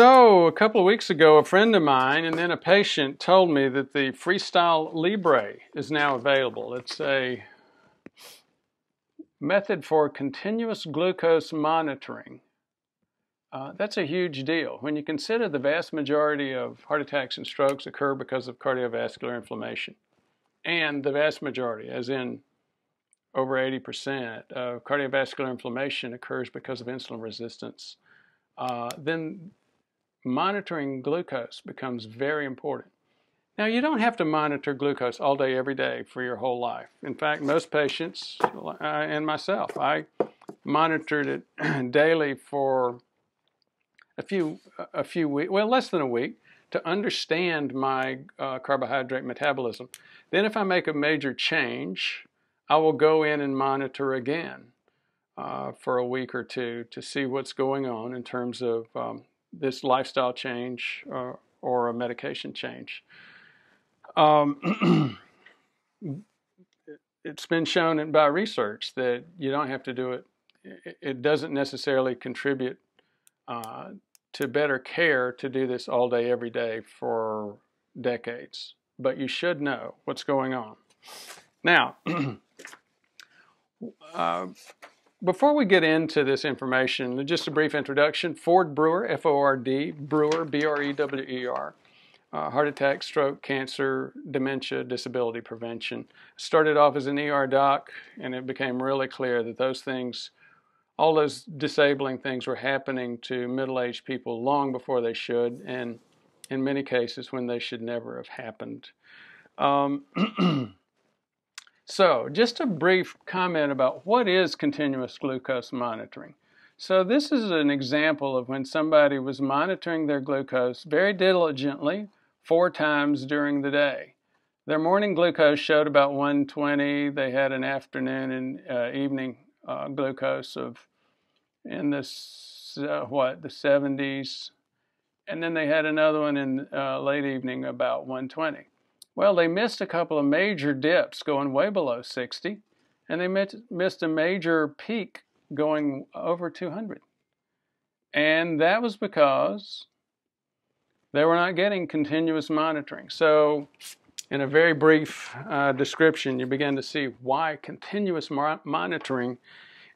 So, a couple of weeks ago, a friend of mine and then a patient told me that the Freestyle Libre is now available. It's a method for continuous glucose monitoring. Uh, that's a huge deal. When you consider the vast majority of heart attacks and strokes occur because of cardiovascular inflammation, and the vast majority, as in over 80% of cardiovascular inflammation occurs because of insulin resistance, uh, then monitoring glucose becomes very important. Now, you don't have to monitor glucose all day, every day for your whole life. In fact, most patients uh, and myself, I monitored it daily for a few, a few weeks, well, less than a week, to understand my uh, carbohydrate metabolism. Then, if I make a major change, I will go in and monitor again uh, for a week or two to see what's going on in terms of um, this lifestyle change uh, or a medication change. Um, it's been shown by research that you don't have to do it. It doesn't necessarily contribute uh, to better care to do this all day, every day for decades. But you should know what's going on. Now, uh, before we get into this information, just a brief introduction. Ford Brewer, F O R D, Brewer, B R E W E R. Uh, heart attack, stroke, cancer, dementia, disability prevention. Started off as an ER doc, and it became really clear that those things, all those disabling things, were happening to middle aged people long before they should, and in many cases when they should never have happened. Um, So just a brief comment about what is continuous glucose monitoring. So this is an example of when somebody was monitoring their glucose very diligently four times during the day. Their morning glucose showed about 120. They had an afternoon and uh, evening uh, glucose of in the uh, what the 70s, and then they had another one in uh, late evening about 120. Well, they missed a couple of major dips going way below 60, and they missed a major peak going over 200. And that was because they were not getting continuous monitoring. So, in a very brief uh, description, you begin to see why continuous mo- monitoring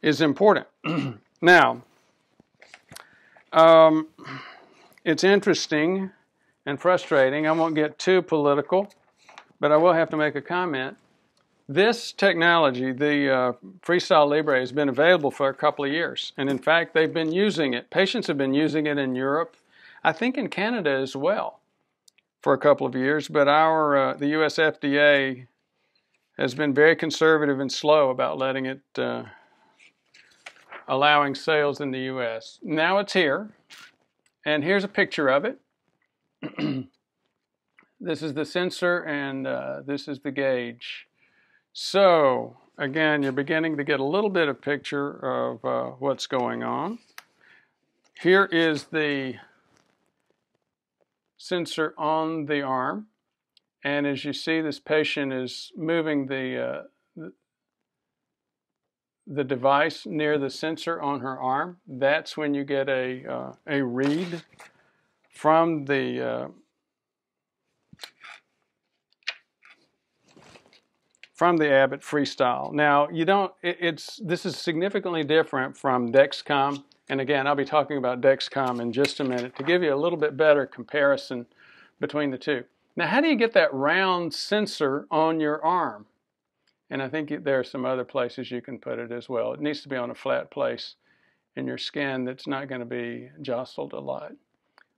is important. now, um, it's interesting and frustrating. I won't get too political but I will have to make a comment. This technology, the uh, Freestyle Libre, has been available for a couple of years. And in fact, they've been using it. Patients have been using it in Europe, I think in Canada as well, for a couple of years. But our, uh, the US FDA has been very conservative and slow about letting it, uh, allowing sales in the US. Now it's here. And here's a picture of it. This is the sensor and uh, this is the gauge. So again, you're beginning to get a little bit of picture of uh, what's going on. Here is the sensor on the arm. And as you see, this patient is moving the, uh, the, device near the sensor on her arm. That's when you get a, uh, a read from the from the Abbott Freestyle. Now, you don't, it, it's, this is significantly different from Dexcom. And again, I'll be talking about Dexcom in just a minute to give you a little bit better comparison between the two. Now, how do you get that round sensor on your arm? And I think there are some other places you can put it as well. It needs to be on a flat place in your skin that's not going to be jostled a lot.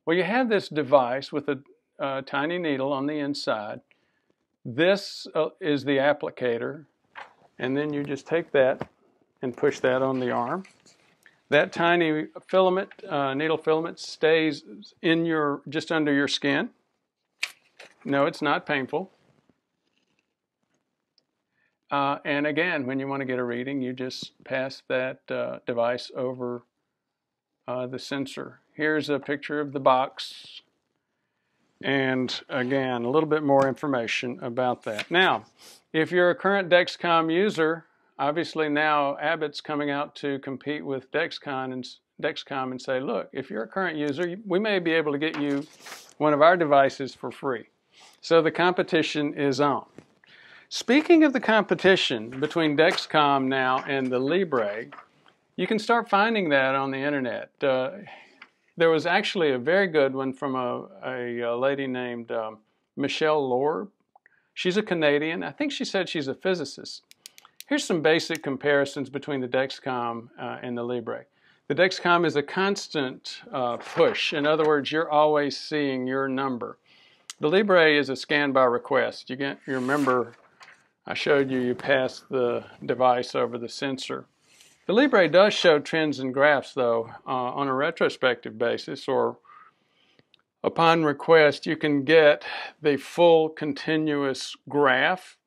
Well, you have this device with a, a tiny needle on the inside this uh, is the applicator, and then you just take that and push that on the arm. That tiny filament, uh, needle filament, stays in your just under your skin. No, it's not painful. Uh, and again, when you want to get a reading, you just pass that uh, device over uh, the sensor. Here's a picture of the box and again, a little bit more information about that. Now, if you're a current Dexcom user, obviously now Abbott's coming out to compete with Dexcom and Dexcom and say, look, if you're a current user, we may be able to get you one of our devices for free. So the competition is on. Speaking of the competition between Dexcom now and the Libre, you can start finding that on the internet. Uh, there was actually a very good one from a, a, a lady named um, Michelle Lord. She's a Canadian. I think she said she's a physicist. Here's some basic comparisons between the Dexcom uh, and the Libre. The Dexcom is a constant uh, push. In other words, you're always seeing your number. The Libre is a scan by request. You, get, you remember I showed you you pass the device over the sensor. The Libre does show trends and graphs though uh, on a retrospective basis or upon request you can get the full continuous graph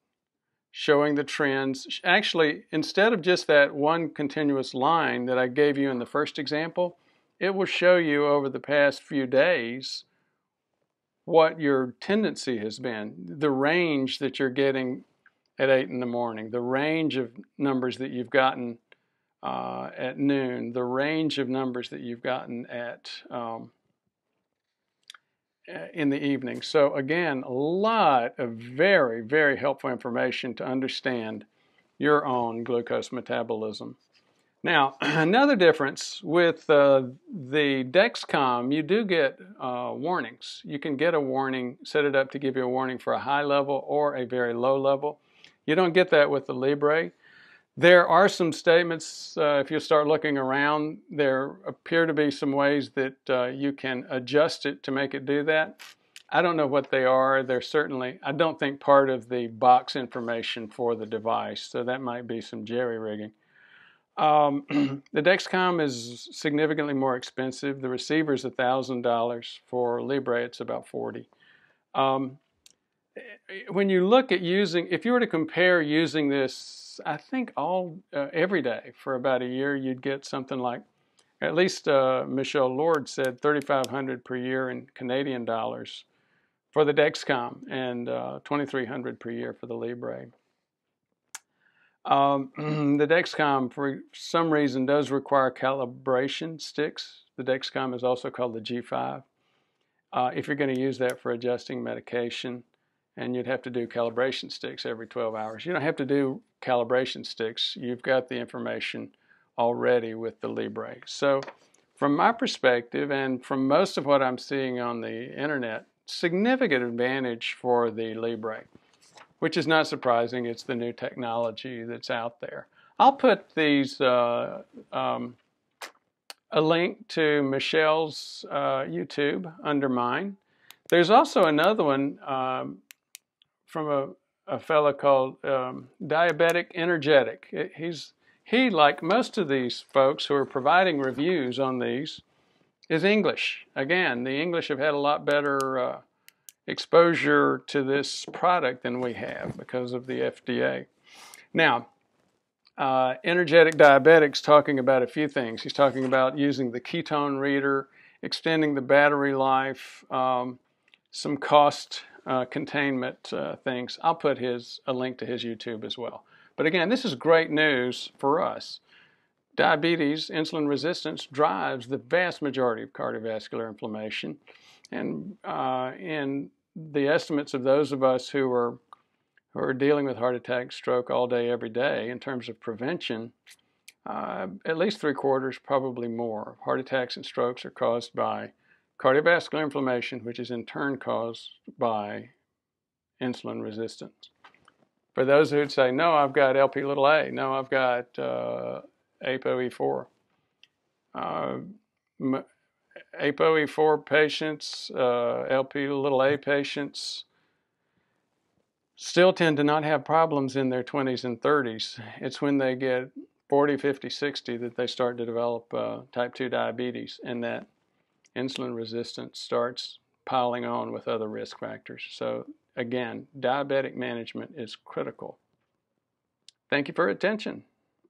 showing the trends. Actually, instead of just that one continuous line that I gave you in the first example, it will show you over the past few days what your tendency has been, the range that you're getting at 8 in the morning, the range of numbers that you've gotten uh, at noon, the range of numbers that you've gotten at um, uh, in the evening. So again, a lot of very, very helpful information to understand your own glucose metabolism. Now, another difference with uh, the Dexcom, you do get uh, warnings. You can get a warning, set it up to give you a warning for a high level or a very low level. You don't get that with the Libre. There are some statements, uh, if you start looking around, there appear to be some ways that uh, you can adjust it to make it do that. I don't know what they are. They're certainly, I don't think part of the box information for the device, so that might be some jerry rigging. Um, the Dexcom is significantly more expensive. The receiver is $1,000. For Libre, it's about 40 um, When you look at using, if you were to compare using this I think all uh, every day for about a year you'd get something like at least uh, Michelle Lord said 3,500 per year in Canadian dollars for the Dexcom and uh, 2,300 per year for the Libre. Um, the Dexcom, for some reason, does require calibration sticks. The Dexcom is also called the G5. Uh, if you're going to use that for adjusting medication, and you'd have to do calibration sticks every 12 hours. You don't have to do calibration sticks. You've got the information already with the Libre. So from my perspective and from most of what I'm seeing on the internet, significant advantage for the Libre, which is not surprising. It's the new technology that's out there. I'll put these uh, um, a link to Michelle's uh, YouTube under mine. There's also another one um, from a, a fellow called um, Diabetic Energetic. He's he, like most of these folks who are providing reviews on these, is English. Again, the English have had a lot better uh, exposure to this product than we have because of the FDA. Now, uh, energetic diabetics talking about a few things. He's talking about using the ketone reader, extending the battery life, um, some cost uh, containment uh, things. I'll put his a link to his YouTube as well. But again, this is great news for us. Diabetes, insulin resistance, drives the vast majority of cardiovascular inflammation. And uh, in the estimates of those of us who are, who are dealing with heart attack, stroke all day, every day, in terms of prevention, uh, at least three quarters, probably more, heart attacks and strokes are caused by cardiovascular inflammation, which is in turn caused by insulin resistance. For those who'd say, no, I've got LP little a, no, I've got uh, ApoE4. Uh, ApoE4 patients, uh, LP little a patients, still tend to not have problems in their 20s and 30s. It's when they get 40, 50, 60 that they start to develop uh, type 2 diabetes, and that insulin resistance starts piling on with other risk factors. So again, diabetic management is critical. Thank you for attention.